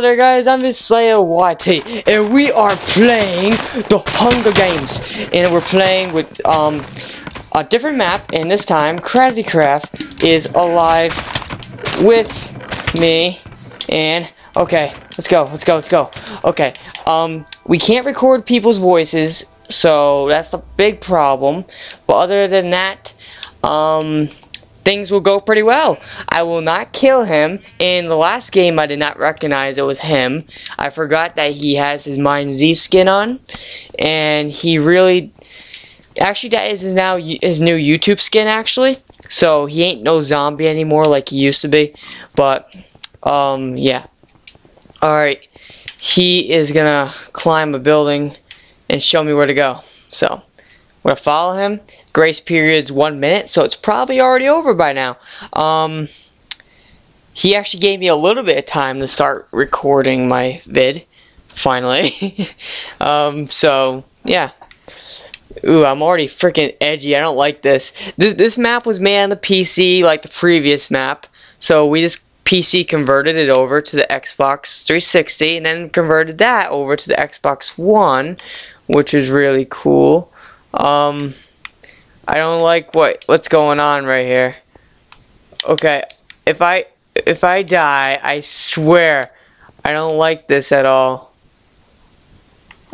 There guys, I'm Slayer YT, and we are playing the Hunger Games, and we're playing with um a different map, and this time CrazeDeCraft is alive with me, and okay, let's go, let's go, let's go. Okay, um, we can't record people's voices, so that's a big problem, but other than that, um, things will go pretty well. I will not kill him. In the last game, I did not recognize it was him. I forgot that he has his Mind Z skin on. And he really... Actually, that is now his new YouTube skin, actually. So, he ain't no zombie anymore like he used to be. But, um, yeah. Alright. He is gonna climb a building and show me where to go. So, I'm gonna follow him grace period's one minute, so it's probably already over by now. Um, he actually gave me a little bit of time to start recording my vid, finally. um, so, yeah. Ooh, I'm already freaking edgy. I don't like this. this. This map was made on the PC like the previous map, so we just PC converted it over to the Xbox 360 and then converted that over to the Xbox One, which is really cool. Um, I don't like what what's going on right here. Okay, if I if I die, I swear I don't like this at all.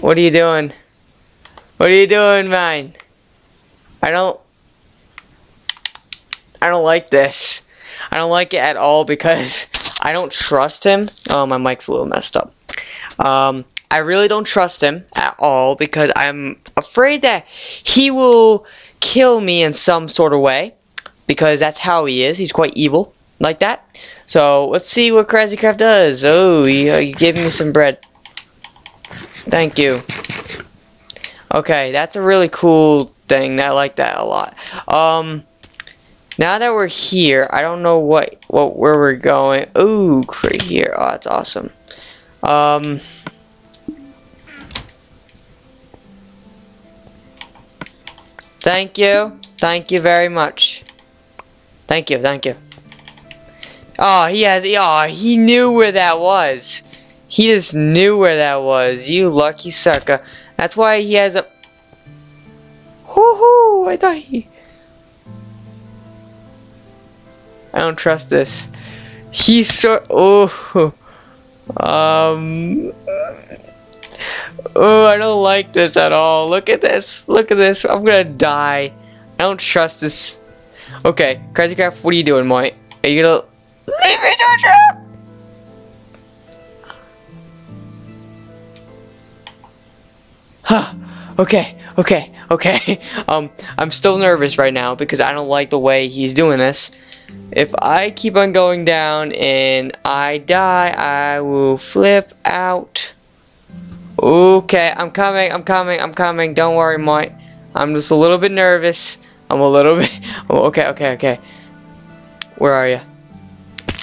What are you doing? What are you doing, man? I don't I don't like this. I don't like it at all because I don't trust him. Oh, my mic's a little messed up. Um, I really don't trust him at all because I'm afraid that he will kill me in some sort of way because that's how he is. He's quite evil like that. So let's see what CrazeDeCraft does. Oh, you, you gave me some bread. Thank you. Okay, that's a really cool thing. I like that a lot. Um, now that we're here, I don't know what what where we're going. Ooh, right here. Oh, that's awesome. Um. Thank you. Thank you very much. Thank you, thank you. Oh, he has, oh, he knew where that was. He just knew where that was. You lucky sucker. That's why he has a... Hoo-hoo, I thought he... I don't trust this. He's so... Oh... Um... Oh, I don't like this at all. Look at this. Look at this. I'm gonna die. I don't trust this. Okay, CrazeDeCraft, what are you doing, Moy? Are you gonna leave me to a trap? Huh. Okay, okay, okay. Um, I'm still nervous right now because I don't like the way he's doing this. If I keep on going down and I die, I will flip out. Okay, I'm coming, I'm coming, I'm coming. Don't worry, Mike. I'm just a little bit nervous. I'm a little bit... Oh, okay, okay, okay. Where are you?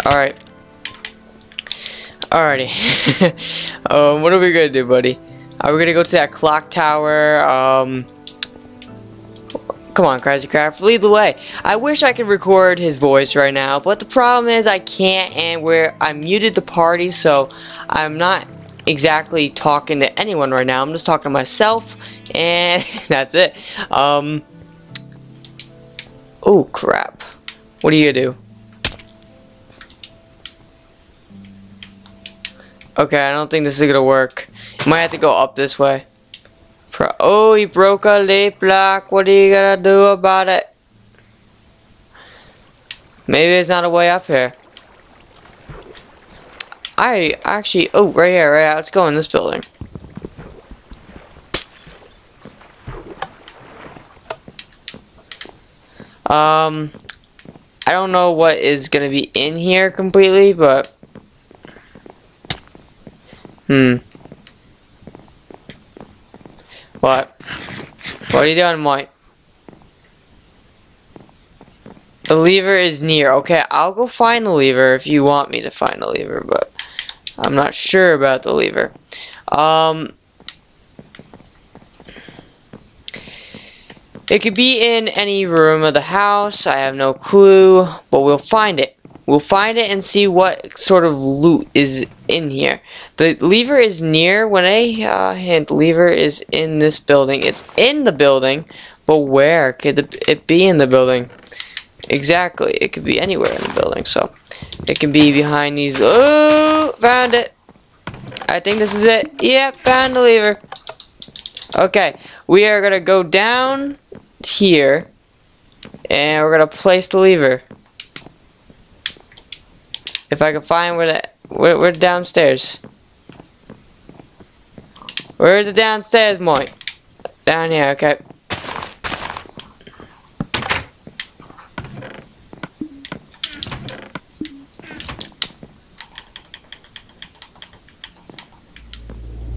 Alright. Alrighty. um, what are we gonna do, buddy? Are we gonna go to that clock tower? Um... Come on, CrazeDeCraft, lead the way. I wish I could record his voice right now, but the problem is I can't, and where I muted the party, so I'm not exactly talking to anyone right now. I'm just talking to myself, and that's it. Um. Oh crap! What are you do? Okay, I don't think this is gonna work. Might have to go up this way. Pro oh, he broke a leaf block. What are you gonna do about it? Maybe there's not a way up here. I actually, oh, right here, right here. Let's go in this building. Um, I don't know what is going to be in here completely, but, hmm. What? What are you doing, Mike? The lever is near. Okay, I'll go find the lever if you want me to find the lever, but I'm not sure about the lever. Um, it could be in any room of the house. I have no clue, but we'll find it. We'll find it and see what sort of loot is in here. The lever is near, when I uh, hint, lever is in this building. It's in the building, but where could it be in the building? Exactly, it could be anywhere in the building, so it can be behind these. Oh, found it. I think this is it. Yep, found the lever. Okay, we are gonna go down here, and we're gonna place the lever. If I can find where the where, where downstairs. Where's the downstairs, Mike? Down here, okay.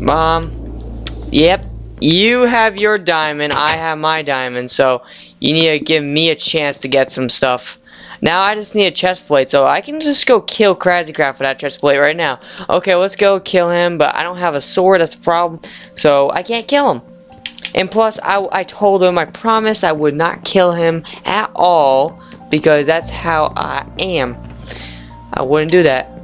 Mom. Yep. You have your diamond. I have my diamond. So you need to give me a chance to get some stuff. Now I just need a chest plate, so I can just go kill CrazeDeCraft for that chest plate right now. Okay, let's go kill him, but I don't have a sword, that's a problem, so I can't kill him. And plus, I, I told him, I promised I would not kill him at all, because that's how I am. I wouldn't do that.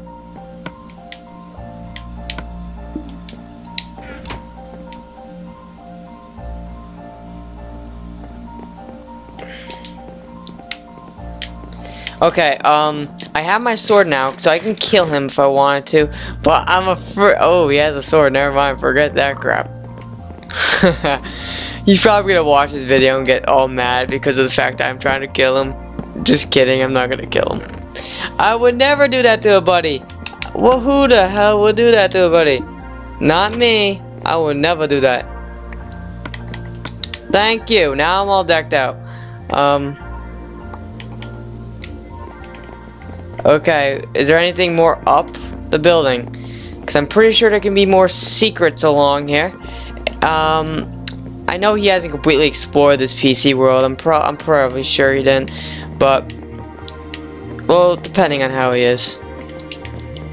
Okay, um, I have my sword now, so I can kill him if I wanted to, but I'm afraid- oh, he has a sword, never mind, forget that crap. He's probably gonna watch this video and get all mad because of the fact that I'm trying to kill him. Just kidding, I'm not gonna kill him. I would never do that to a buddy. Well, who the hell would do that to a buddy? Not me. I would never do that. Thank you, now I'm all decked out. Um... Okay, is there anything more up the building? Because I'm pretty sure there can be more secrets along here. Um, I know he hasn't completely explored this PC world. I'm pro I'm probably sure he didn't, but well, depending on how he is,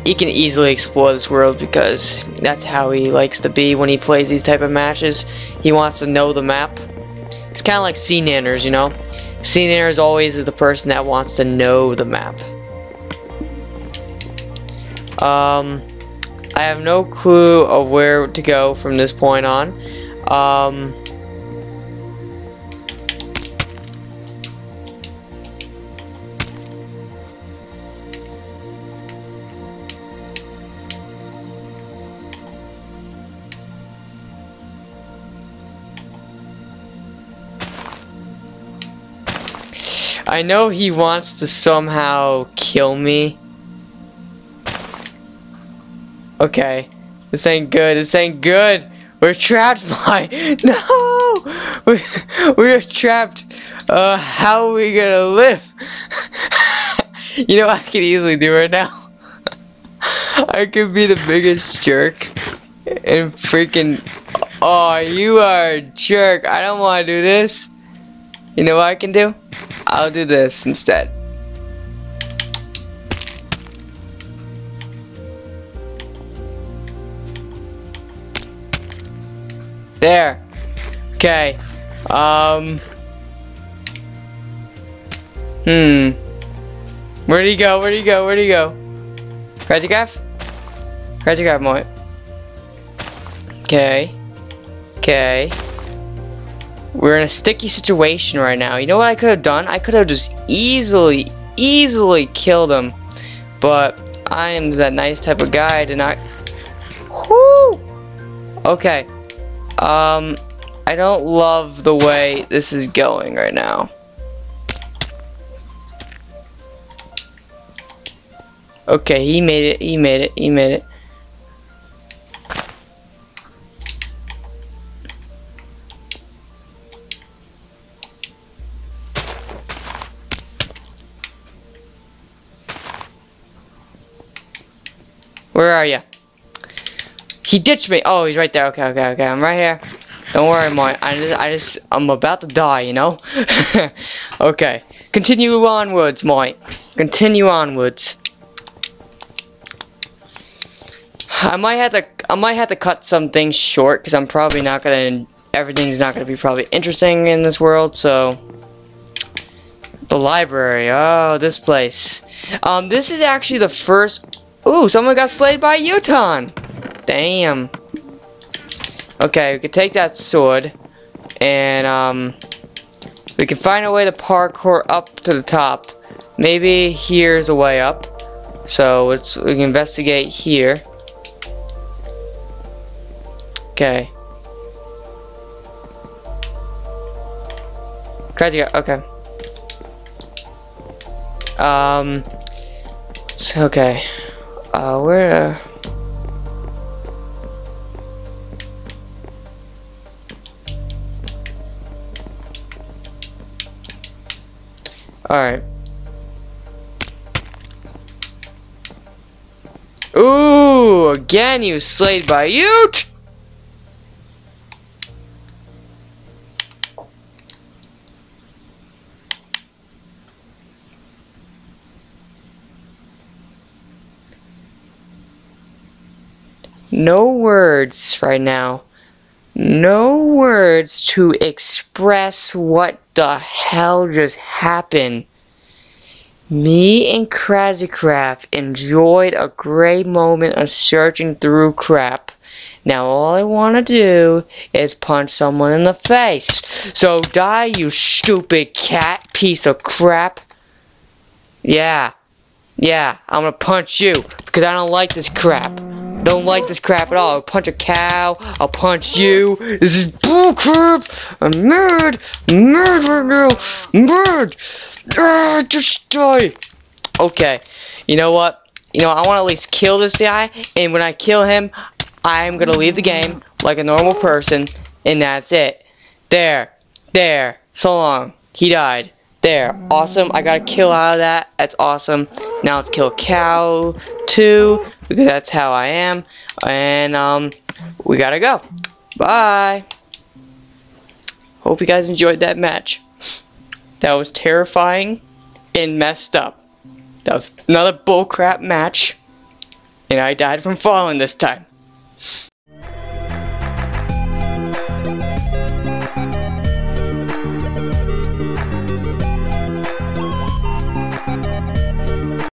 he can easily explore this world because that's how he likes to be when he plays these type of matches. He wants to know the map. It's kind of like SeaNanners, you know. SeaNanners always is the person that wants to know the map. Um, I have no clue of where to go from this point on. Um, I know he wants to somehow kill me. Okay. This ain't good. This ain't good. We're trapped by. No! We're, we're trapped. Uh, how are we gonna live? you know I can easily do right now? I could be the biggest jerk and freaking. Oh, you are a jerk. I don't want to do this. You know what I can do? I'll do this instead. There. Okay. Um. Hmm. Where'd he go? Where'd he go? Where'd he go? CrazeDeCraft moment. Okay. Okay. We're in a sticky situation right now. You know what I could have done? I could have just easily, easily killed him. But I am that nice type of guy to not... Whoo! Okay. Um, I don't love the way this is going right now. Okay, he made it, he made it, he made it. Where are you? He ditched me. Oh, he's right there. Okay, okay, okay. I'm right here. Don't worry, Moy. I just, I just, I'm about to die, you know? okay. Continue onwards, Moy. Continue onwards. I might have to, I might have to cut some things short, because I'm probably not gonna, everything's not gonna be probably interesting in this world, so. The library. Oh, this place. Um, this is actually the first Ooh, someone got slayed by Uton. Damn. Okay, we can take that sword. And, um... We can find a way to parkour up to the top. Maybe here's a way up. So, let's, we can investigate here. Okay. Crazy, okay. Um, it's okay. Uh, where? Uh, Alright. Ooh, again you slayed by you. No words right now. No words to express what the hell just happened. Me and CrazeDeCraft enjoyed a great moment of searching through crap. Now all I want to do is punch someone in the face. So die, you stupid cat piece of crap. Yeah. Yeah, I'm gonna punch you because I don't like this crap. Don't like this crap at all. I'll punch a cow. I'll punch you. This is bullcrap. I'm mad. I'm mad right now. I'm mad. Ah, just die. Okay. You know what? You know, I want to at least kill this guy. And when I kill him, I'm going to leave the game like a normal person. And that's it. There. There. So long. He died. There. Awesome. I got a kill out of that. That's awesome. Now let's kill cow two because that's how I am. And um, we gotta go. Bye. Hope you guys enjoyed that match. That was terrifying and messed up. That was another bullcrap match. And I died from falling this time.